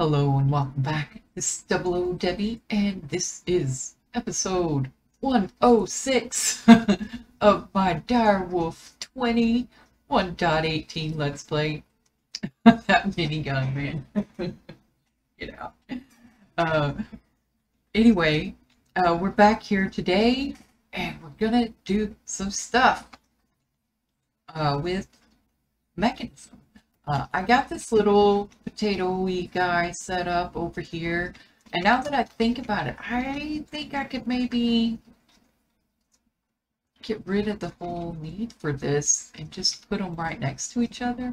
Hello and welcome back. This is Double O Debbie, and this is episode 106 of my Direwolf 20 1.18 Let's Play. that minigun, man. Get out. Uh, anyway, uh, we're back here today, and we're gonna do some stuff uh, with Mekanism. Uh, I got this little potato-y guy set up over here. And now that I think about it, I think I could maybe get rid of the whole need for this and just put them right next to each other.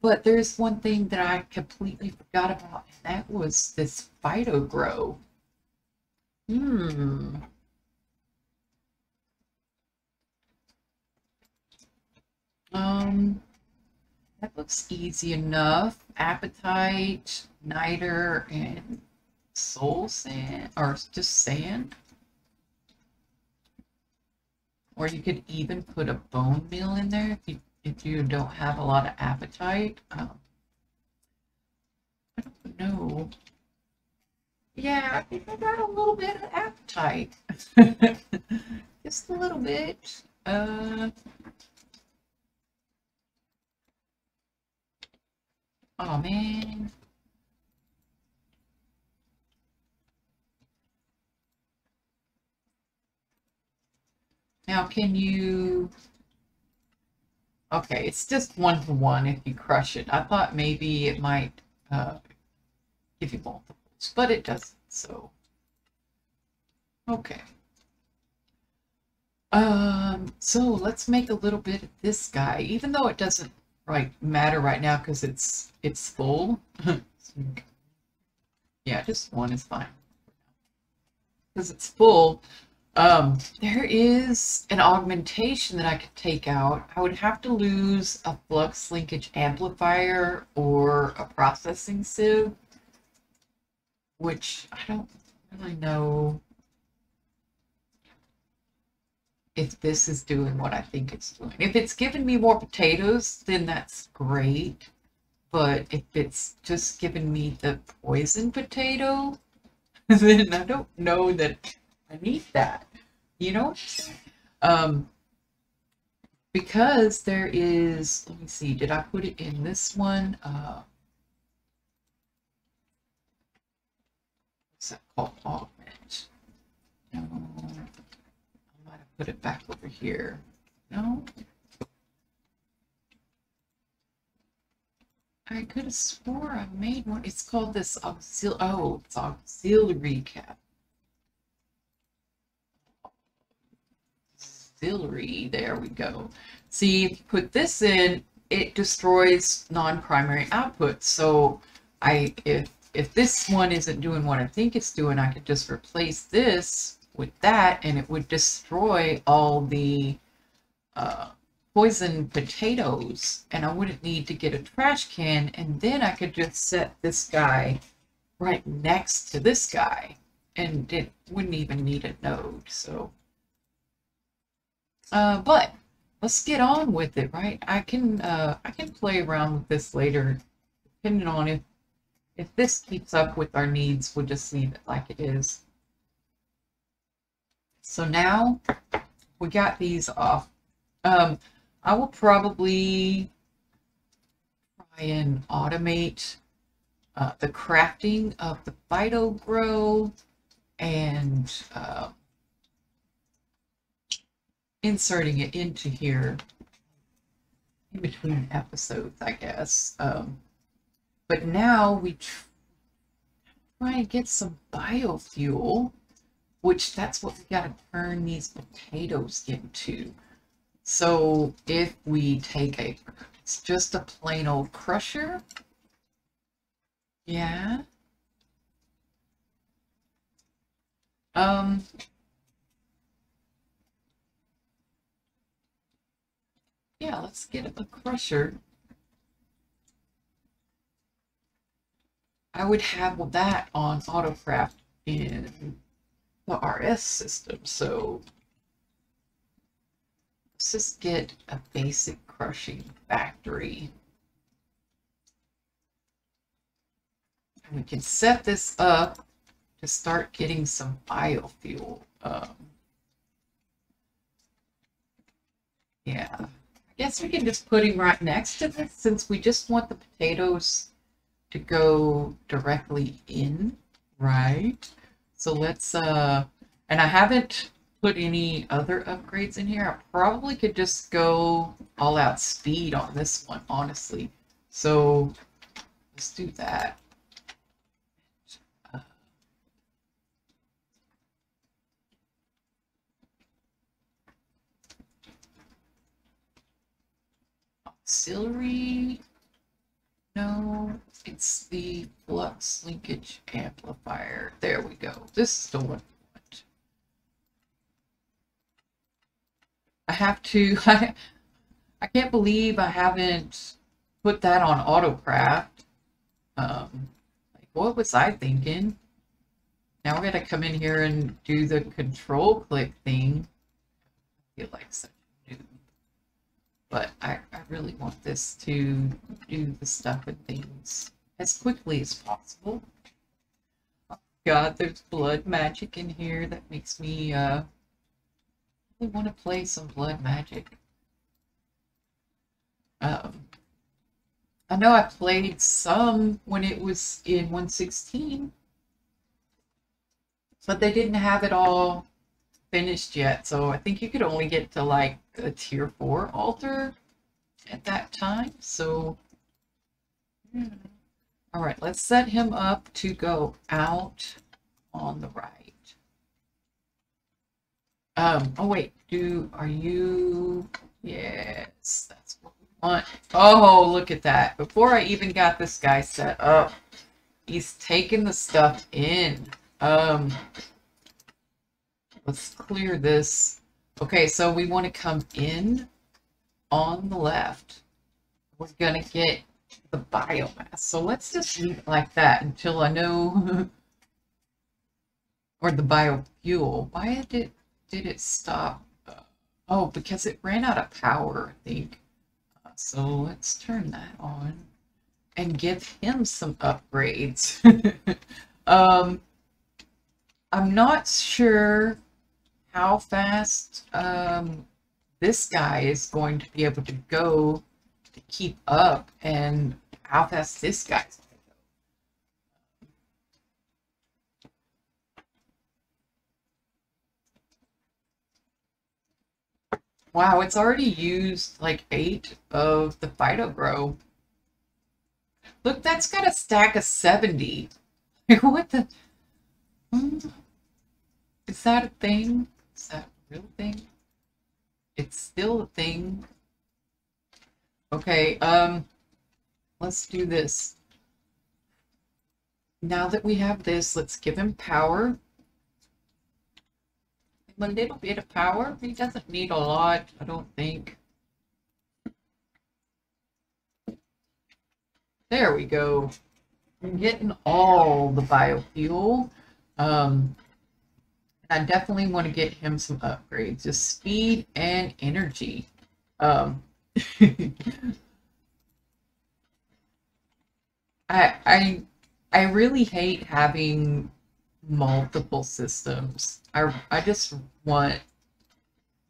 But there's one thing that I completely forgot about, and that was this Phyto-Gro. Hmm. Um, that looks easy enough. Apatite, Niter, and Soul Sand, or just Sand. Or you could even put a bone meal in there if you if you don't have a lot of apatite. Um, I don't know. Yeah, I think I got a little bit of apatite. Just a little bit. Uh, Oh man. Now can you... Okay, it's just one to one if you crush it. I thought maybe it might uh, give you multiples, but it doesn't, so... Okay. Um, so let's make a little bit of this guy, even though it doesn't right matter right now because it's it's full. yeah, just one is fine. Because it's full. Um, there is an augmentation that I could take out. I would have to lose a flux linkage amplifier or a processing sieve, which I don't really know if this is doing what I think it's doing. If it's giving me more potatoes, then that's great. But if it's just giving me the poison potato, then I don't know that I need that. You know? Um, because there is, let me see, did I put it in this one? Uh, what's that called? Augment. No put it back over here. No? I could have swore I made one. It's called this auxil. Oh, it's auxiliary cap. Auxiliary. There we go. See, if you put this in, it destroys non-primary output. So I, if if this one isn't doing what I think it's doing, I could just replace this with that and it would destroy all the uh, poison potatoes and I wouldn't need to get a trash can and then I could just set this guy right next to this guy and it wouldn't even need a node so. Uh, but let's get on with it right? I can uh, I can play around with this later depending on if if this keeps up with our needs we'll just leave it like it is so now we got these off. Um, I will probably try and automate uh, the crafting of the Phyto-Gro and uh, inserting it into here in between episodes, I guess. Um, but now we try and get some biofuel which that's what we got to turn these potatoes into. So if we take a, it's just a plain old crusher. Yeah. Um, yeah, let's get a crusher. I would have that on AutoCraft in the RS system. So let's just get a basic crushing factory. And we can set this up to start getting some biofuel. Um, yeah, I guess we can just put him right next to this since we just want the potatoes to go directly in, right? So let's, uh, and I haven't put any other upgrades in here. I probably could just go all out speed on this one, honestly. So let's do that. auxiliary. No, it's the flux linkage amplifier. There we go. This is the one. I have to, I, I can't believe I haven't put that on autocraft. Um, like, what was I thinking? Now we're gonna come in here and do the control click thing. I feel like such. But I, I really want this to do the stuff and things as quickly as possible. Oh God, there's blood magic in here that makes me uh really want to play some blood magic. Um, I know I played some when it was in 116, but they didn't have it all finished yet. So I think you could only get to like a tier 4 altar at that time. So, yeah. all right, let's set him up to go out on the right. Um, oh wait, do, are you, yes, that's what we want. Oh, look at that. Before I even got this guy set up, he's taking the stuff in. Um, let's clear this. Okay, so we want to come in on the left. We're going to get the biomass. So let's just leave it like that until I know, or the biofuel. Why did did it stop? Oh, because it ran out of power, I think. Uh, so let's turn that on and give him some upgrades. um, I'm not sure how fast um, this guy is going to be able to go to keep up and how fast this guy's going Wow, it's already used like eight of the Phyto-Gro. Look, that's got a stack of 70. what the? Hmm? Is that a thing? Thing? It's still a thing. Okay, um, let's do this. Now that we have this, let's give him power a little bit of power. He doesn't need a lot, I don't think. There we go. I'm getting all the biofuel. Um, I definitely want to get him some upgrades, just speed and energy. Um, I I I really hate having multiple systems. I, I just want,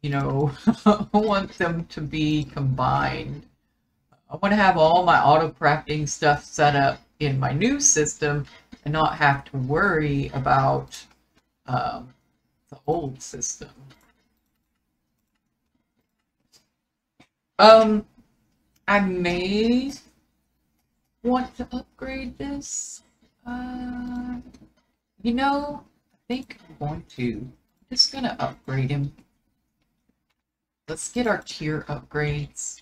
you know, I want them to be combined. I want to have all my auto crafting stuff set up in my new system and not have to worry about um, the old system. Um, I may want to upgrade this. Uh, you know, I think I'm going to, I'm just going to upgrade him. Let's get our tier upgrades.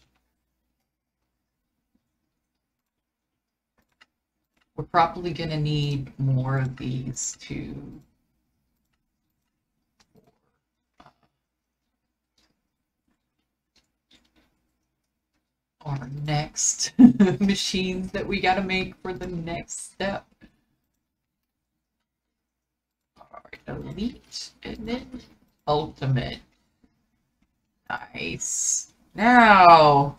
We're probably going to need more of these to our next machines that we got to make for the next step. Elite and then Ultimate. Nice. Now,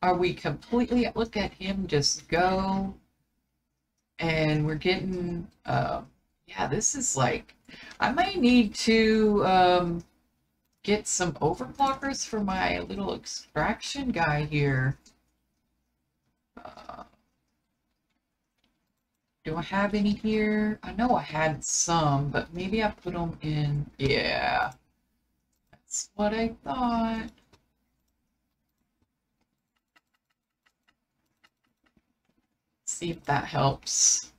are we completely, look at him just go and we're getting, uh, yeah, this is like, I might need to um, get some overclockers for my little extraction guy here. Uh, do I have any here? I know I had some, but maybe I put them in, yeah. That's what I thought. See if that helps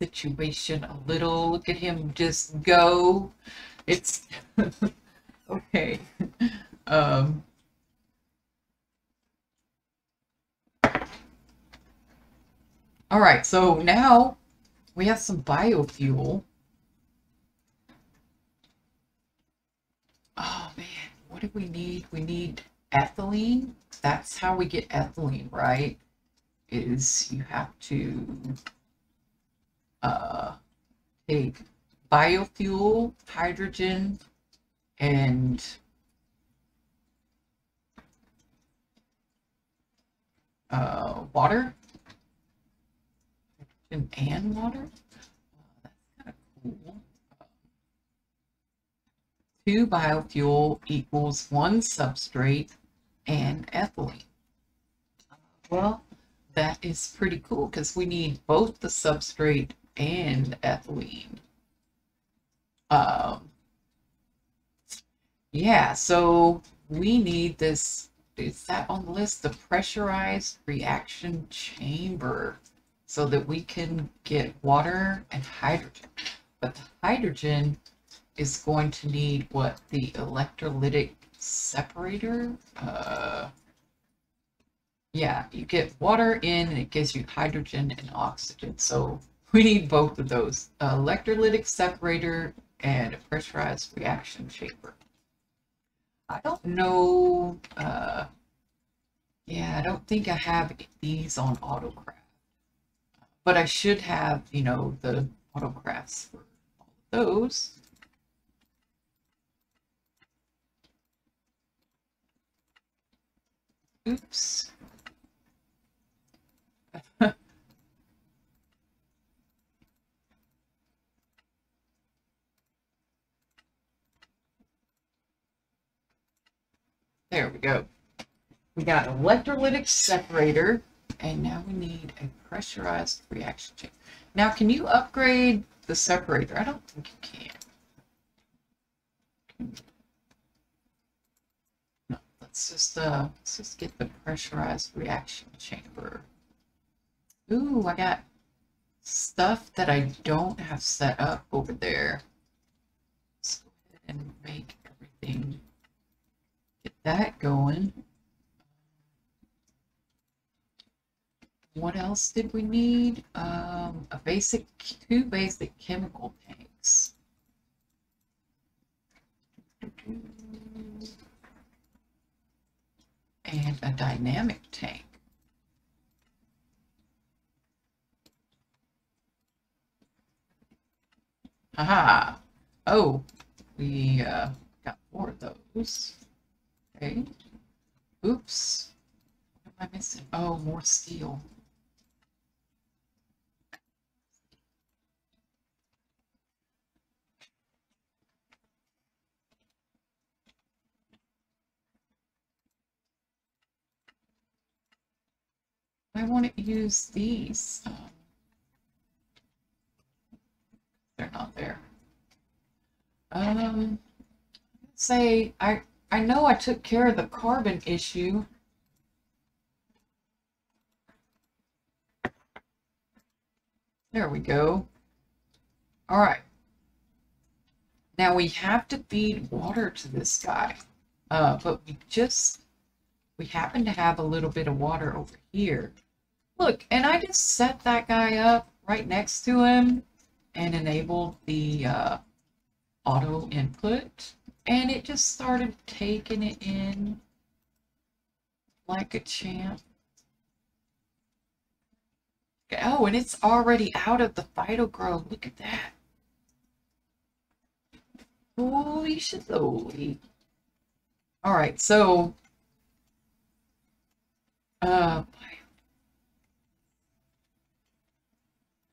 situation a little. Look at him just go. It's okay. Um, all right, so now we have some biofuel. Oh man, what do we need? We need ethylene. That's how we get ethylene, right? Is you have to uh, take biofuel, hydrogen, and uh, water. Hydrogen and water. Uh, that's kind of cool. Two biofuel equals one substrate and ethylene. Well, that is pretty cool because we need both the substrate and ethylene. Um, yeah, so we need this, is that on the list? The pressurized reaction chamber so that we can get water and hydrogen. But the hydrogen is going to need what? The electrolytic separator? Uh, yeah, you get water in and it gives you hydrogen and oxygen. So we need both of those, electrolytic separator and a pressurized reaction chamber. I don't know, uh, yeah, I don't think I have these on AutoCraft. But I should have, you know, the autocrafts for all of those. Oops. There we go. We got electrolytic separator, and now we need a pressurized reaction chamber. Now, can you upgrade the separator? I don't think you can. No, let's just uh, let's just get the pressurized reaction chamber. Ooh, I got stuff that I don't have set up over there. Let's go ahead and make everything that going. What else did we need? Um, a basic, two basic chemical tanks. And a dynamic tank. Haha. Oh, we uh, got four of those. Okay. Oops. What am I missing? Oh, more steel. I want to use these. They're not there. Um, say I I know I took care of the carbon issue. There we go. All right. Now we have to feed water to this guy. Uh, but we just, we happen to have a little bit of water over here. Look, and I just set that guy up right next to him and enabled the uh, auto input. And it just started taking it in like a champ. Oh, and it's already out of the Phyto-Gro. Look at that. Holy shizzoli. All right, so uh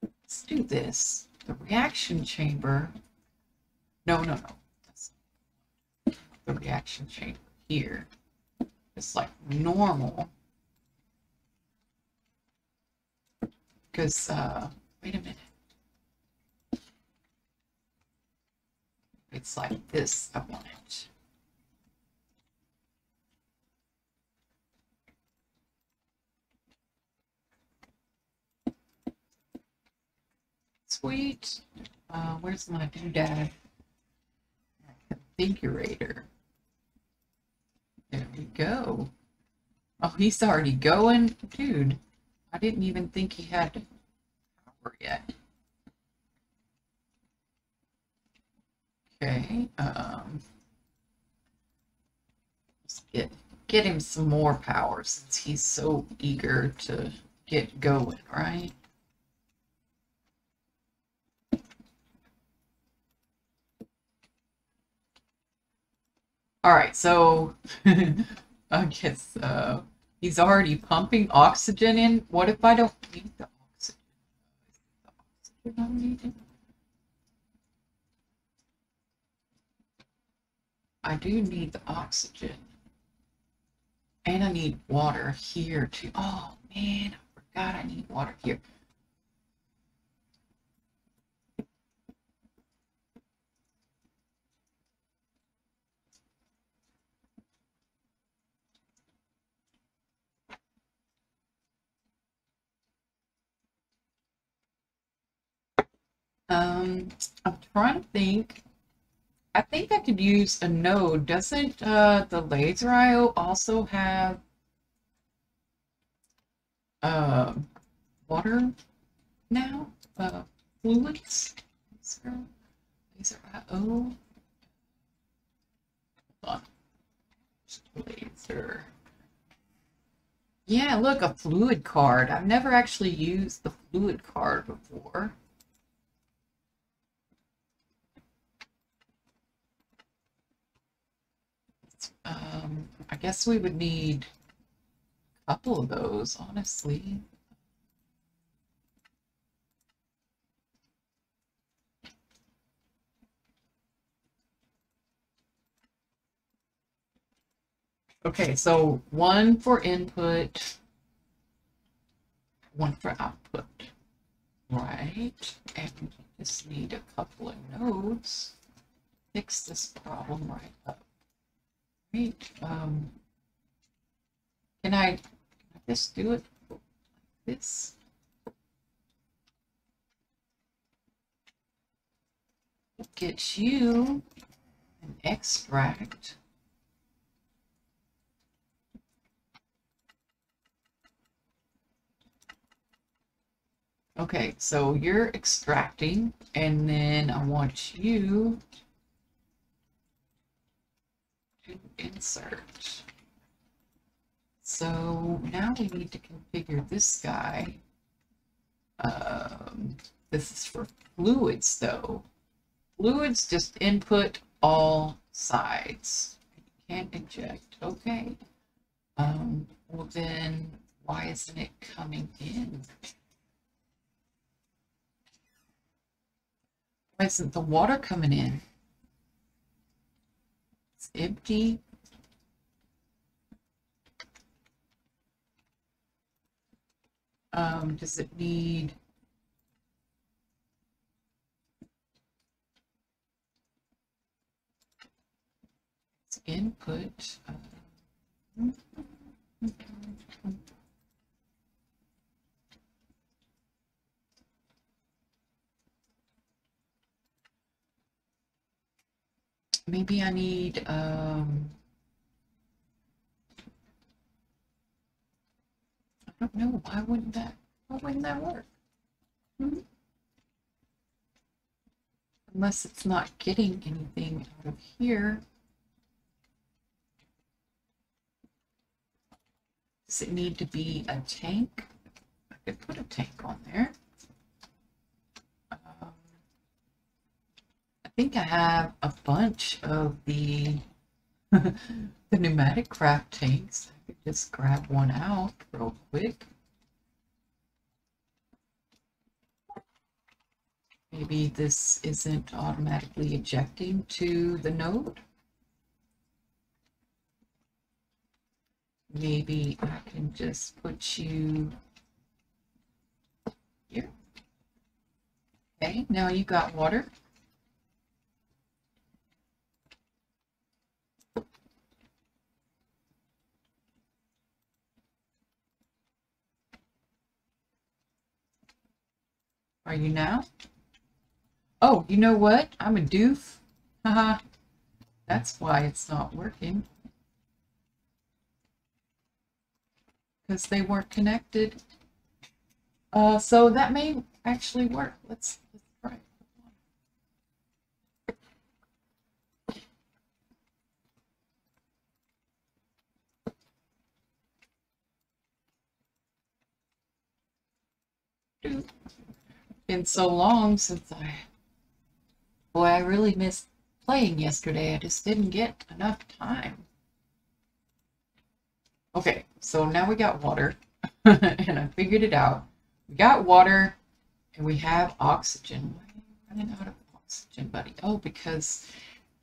let's do this. The reaction chamber. No, no, no. The reaction chamber here. It's like normal. Because, uh, wait a minute. It's like this, I want it. Sweet. Uh, where's my doodad? Configurator. We go. Oh, he's already going? Dude, I didn't even think he had power yet. Okay, um, let's get, get him some more power since he's so eager to get going, right? All right, so I guess uh, he's already pumping oxygen in. What if I don't need the oxygen? The oxygen I'm needing? I do need the oxygen. And I need water here too. Oh man, I forgot I need water here. Um, I'm trying to think. I think I could use a node. Doesn't uh, the laser IO also have uh, water now? Uh, fluids? Laser, laser IO? Laser. Yeah, look, a fluid card. I've never actually used the fluid card before. Um, I guess we would need a couple of those, honestly. Okay, so one for input, one for output, right? And we just need a couple of nodes. Fix this problem right up. Right. Um, can I, can I just do it like this? Get you an extract. Okay, so you're extracting, and then I want you insert. So now we need to configure this guy. Um, this is for fluids though. Fluids just input all sides. You can't inject. Okay. Um, well then, why isn't it coming in? Why isn't the water coming in? It's empty. Um, does it need input? Uh, maybe I need um I don't know why wouldn't that why wouldn't that work? Hmm? Unless it's not getting anything out of here. Does it need to be a tank? I could put a tank on there. Um, I think I have a bunch of the the pneumatic craft tanks. I could just grab one out real quick. Maybe this isn't automatically ejecting to the node. Maybe I can just put you here. Okay, now you got water. Are you now? Oh, you know what? I'm a doof. Haha. That's why it's not working. Because they weren't connected. Uh, so that may actually work. Let's, let's try. Been so long since I Boy, I really missed playing yesterday. I just didn't get enough time. Okay, so now we got water, and I figured it out. We got water, and we have oxygen. Why are you running out of oxygen, buddy? Oh, because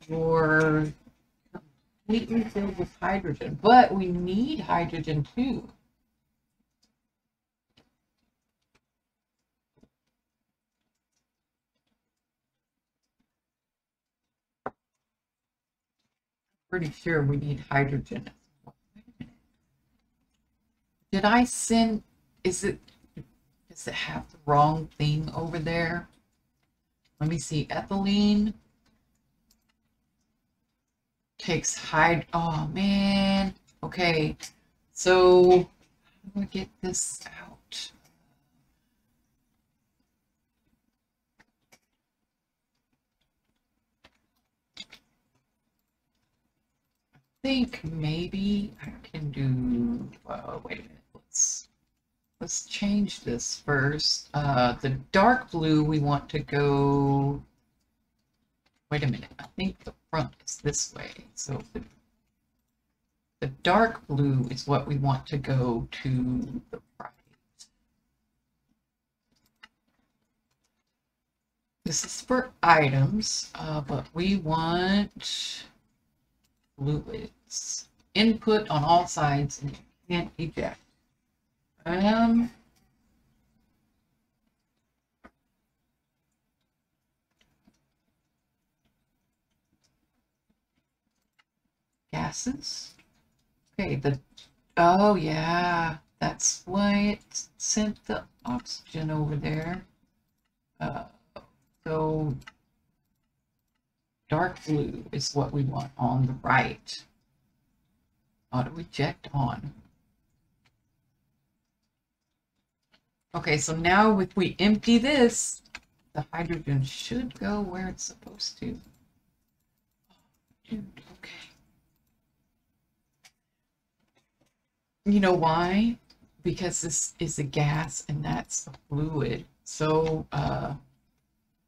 you're completely filled with hydrogen, but we need hydrogen too. Pretty sure we need hydrogen. Did I send, is it, does it have the wrong thing over there? Let me see, ethylene takes hyd, oh man. Okay, so how do I get this out? Think maybe I can do, uh, wait a minute, let's, let's change this first. Uh, the dark blue, we want to go, wait a minute, I think the front is this way. So the, the dark blue is what we want to go to the right. This is for items, uh, but we want fluids. Input on all sides and you can't eject. Um, gases. Okay, the, oh yeah, that's why it sent the oxygen over there. Uh, so Dark blue is what we want on the right. Auto eject on. Okay, so now if we empty this, the hydrogen should go where it's supposed to. Dude, okay. You know why? Because this is a gas and that's a fluid. So uh,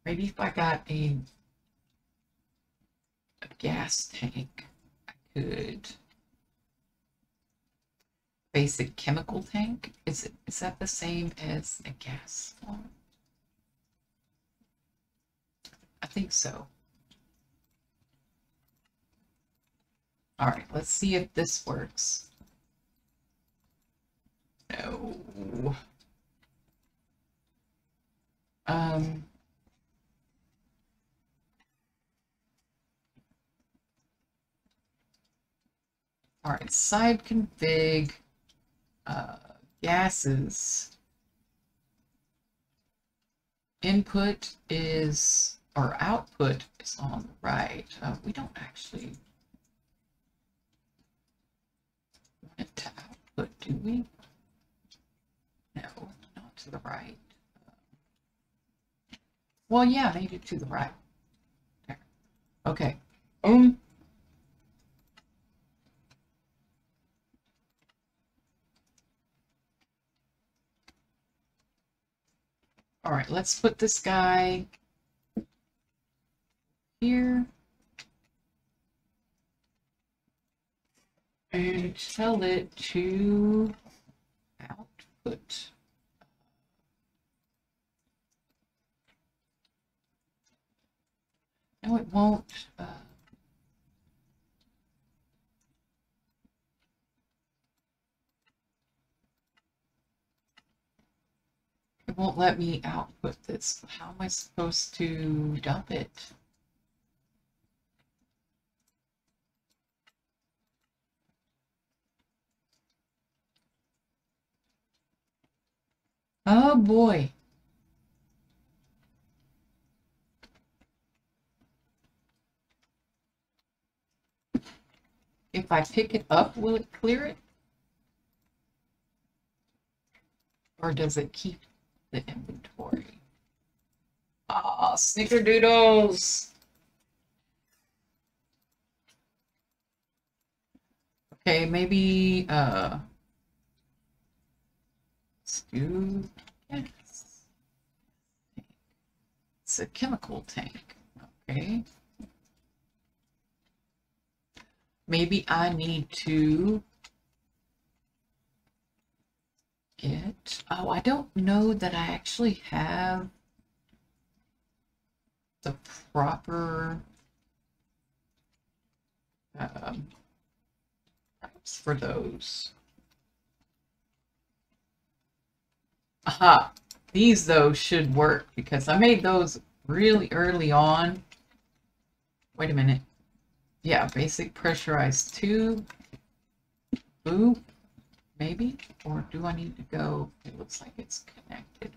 maybe if I got a a gas tank. I could basic chemical tank. Is it is that the same as a gas one? I think so. All right, let's see if this works. No. Um, All right, side config, uh, gases. Input is, or output is on the right. Uh, we don't actually want it to output, do we? No, not to the right. Well, yeah, maybe to the right. There. Okay. Um, All right, let's put this guy here. And tell it to output. No, it won't. Uh, won't let me output this. How am I supposed to dump it? Oh boy. If I pick it up, will it clear it? Or does it keep the inventory? Ah, snickerdoodles! Okay, maybe, uh, do gas. It's a chemical tank, okay. Maybe I need to get, oh, I don't know that I actually have the proper um, for those. Aha, these though should work because I made those really early on. Wait a minute. Yeah, basic pressurized tube. Boop, maybe? Or do I need to go? It looks like it's connected.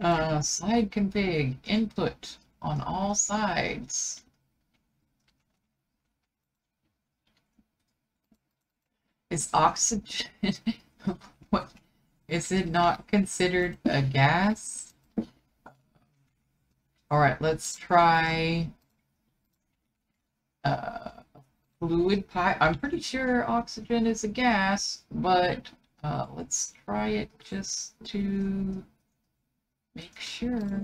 Uh, slide config, input on all sides. Is oxygen, what, is it not considered a gas? All right, let's try uh, fluid pipe. I'm pretty sure oxygen is a gas, but uh, let's try it just to make sure.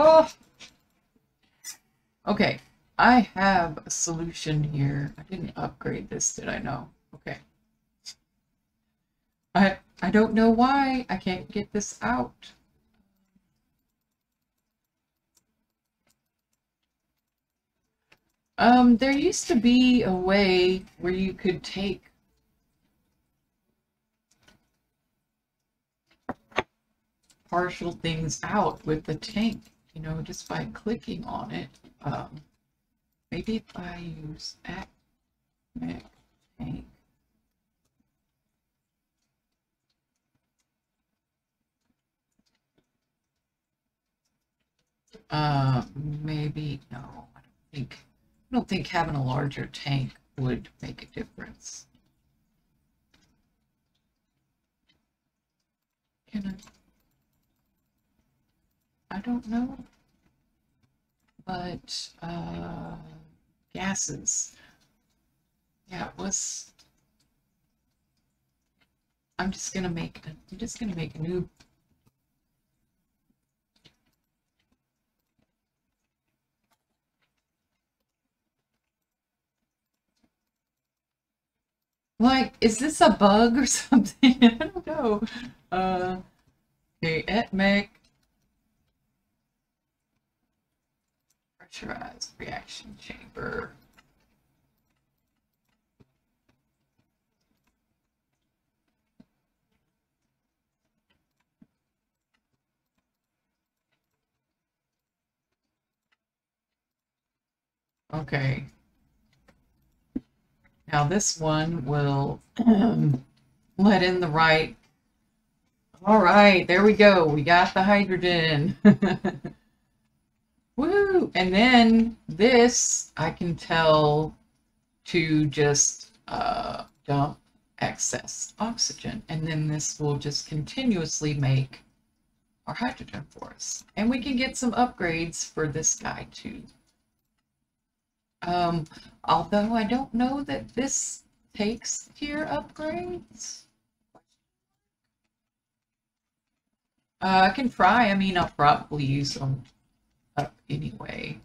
Oh! Okay, I have a solution here. I didn't upgrade this, did I know? Okay. I I don't know why I can't get this out. Um, there used to be a way where you could take partial things out with the tank, you know, just by clicking on it. Um, maybe if I use at tank. Uh, maybe, no, I don't think, I don't think having a larger tank would make a difference. Can I? I don't know. But, uh, gases. Yeah, it was, I'm just gonna make, a, I'm just gonna make a new Like, is this a bug or something? I don't know. Uh, okay, etmec. Pressurized reaction chamber. Okay. Now this one will um, let in the right. All right, there we go. We got the hydrogen. Woo! And then this, I can tell to just uh, dump excess oxygen. And then this will just continuously make our hydrogen for us. And we can get some upgrades for this guy too. Um, although I don't know that this takes tier upgrades. Uh, I can try. I mean, I'll probably use them up anyway.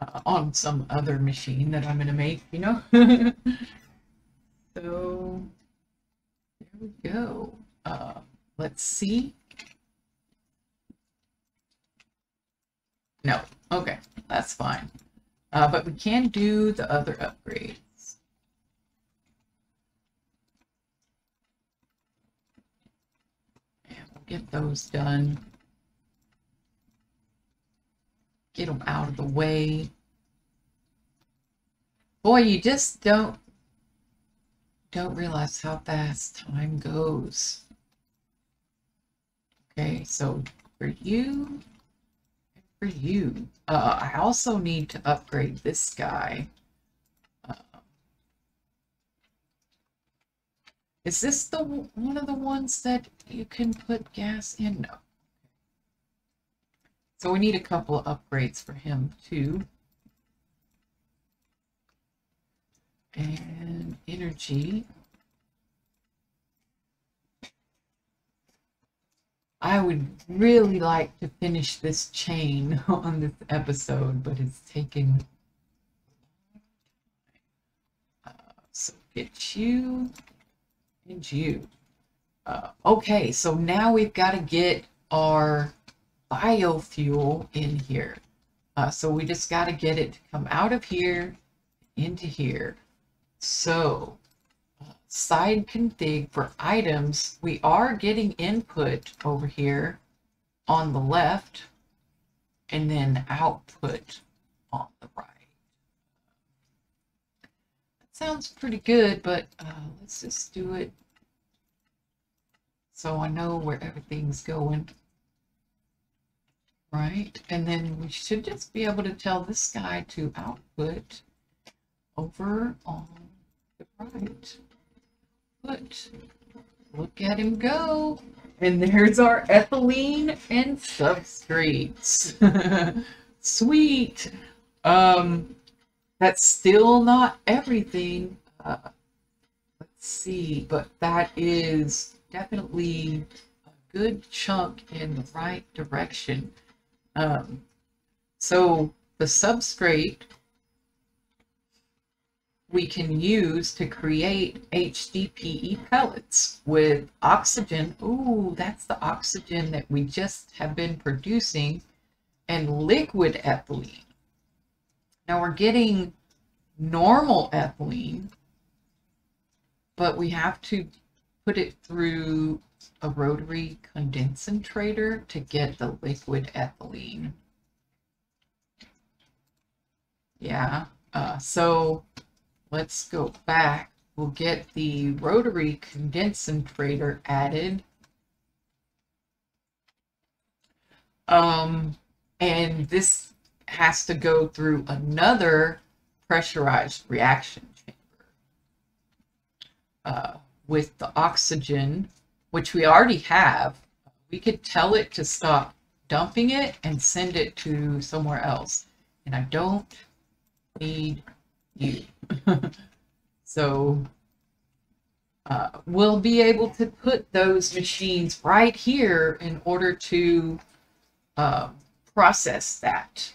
Uh, on some other machine that I'm going to make, you know? so, there we go. Uh, let's see. No, okay, that's fine. Uh, but we can do the other upgrades. And we'll get those done. Get them out of the way. Boy, you just don't don't realize how fast time goes. Okay, so for you, for you, uh, I also need to upgrade this guy. Uh, is this the one of the ones that you can put gas in? No. So we need a couple of upgrades for him too. And energy. I would really like to finish this chain on this episode, but it's taken. Uh, so get you and you. Uh, okay, so now we've got to get our biofuel in here. Uh, so we just got to get it to come out of here into here. So side config for items, we are getting input over here on the left and then output on the right. That sounds pretty good, but uh, let's just do it so I know where everything's going. Right, and then we should just be able to tell this guy to output over on the right. Look at him go. And there's our ethylene and substrates. Sweet. Um, that's still not everything. Uh, let's see, but that is definitely a good chunk in the right direction. Um, so the substrate we can use to create HDPE pellets with oxygen. Ooh, that's the oxygen that we just have been producing and liquid ethylene. Now we're getting normal ethylene, but we have to put it through a rotary condensator to get the liquid ethylene. Yeah, uh, so let's go back. We'll get the rotary condensator added. Um, and this has to go through another pressurized reaction chamber uh, with the oxygen, which we already have. We could tell it to stop dumping it and send it to somewhere else. And I don't need. so uh, we'll be able to put those machines right here in order to uh, process that.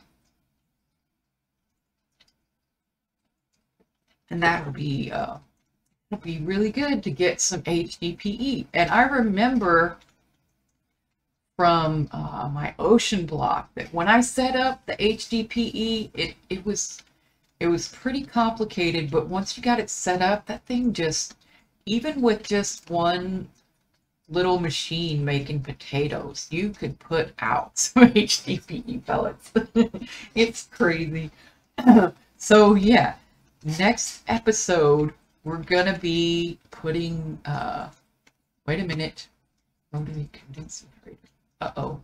And that will be uh, it'll be really good to get some HDPE. And I remember from uh, my ocean block that when I set up the HDPE, it, it was it was pretty complicated, but once you got it set up, that thing just, even with just one little machine making potatoes, you could put out some HDPE pellets. it's crazy. so yeah, next episode, we're gonna be putting, uh, wait a minute, rotary condensator. Uh-oh.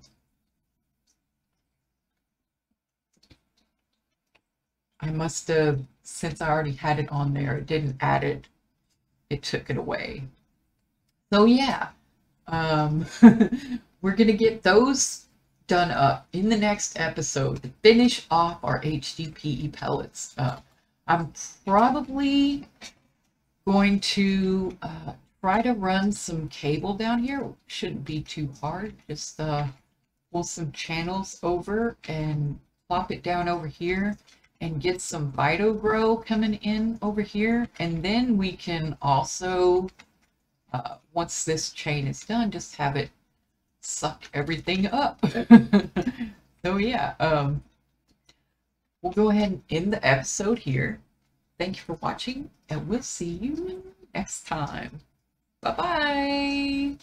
I must have, since I already had it on there, it didn't add it. It took it away. So yeah, um, we're going to get those done up in the next episode to finish off our HDPE pellets. Uh, I'm probably going to uh, try to run some cable down here. Shouldn't be too hard. Just uh, pull some channels over and plop it down over here and get some Vitagrow coming in over here. And then we can also, uh, once this chain is done, just have it suck everything up. so yeah, um, we'll go ahead and end the episode here. Thank you for watching, and we'll see you next time. Bye-bye.